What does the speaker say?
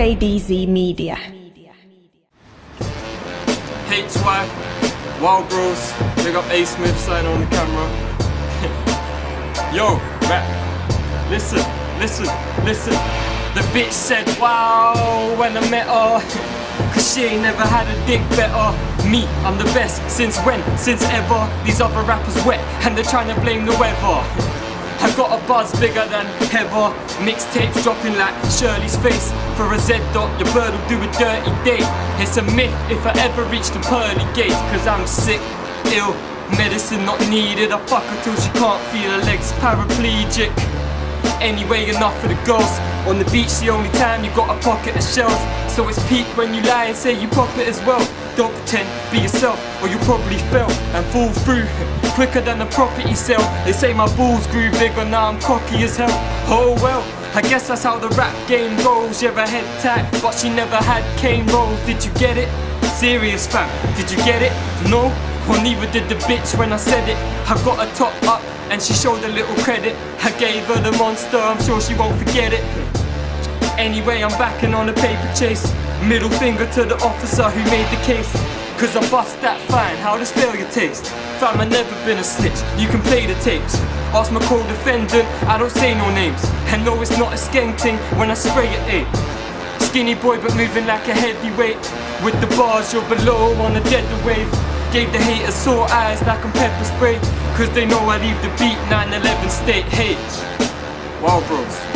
JDZ Media. HY, Wow Bros, big up A Smith sign on the camera. Yo, rap. Listen, listen, listen. The bitch said wow when I met her. Cause she ain't never had a dick better. Me, I'm the best. Since when? Since ever. These other rappers wet and they're trying to blame the weather. I got a buzz bigger than ever. Mixtapes dropping like Shirley's face. For a Z dot, your bird will do a dirty date. It's a myth if I ever reach the pearly gates. Cause I'm sick, ill, medicine not needed. I fuck her till she can't feel her legs paraplegic. Anyway, enough for the girls. On the beach, the only time you got a pocket of shells. So it's peak when you lie and say you pop it as well. Don't pretend, be yourself, or you'll probably fail and fall through quicker than a property sale. They say my balls grew bigger, now I'm cocky as hell. Oh well. I guess that's how the rap game goes. You ever head tap, but she never had cane rolls. Did you get it? Serious fam, did you get it? No? Well, neither did the bitch when I said it. I got a top up and she showed a little credit. I gave her the monster, I'm sure she won't forget it. Anyway, I'm backing on a paper chase. Middle finger to the officer who made the case. Cause I bust that fine, how does failure taste? Fam, I never been a snitch, you can play the tapes. Ask my co-defendant, I don't say no names. And no, it's not a skeng thing when I spray it, eh? Skinny boy but moving like a heavyweight. With the bars, you're below on a dead wave. Gave the haters sore eyes like I'm pepper spray. Cause they know I leave the beat 9-11 state H. Wow, bros.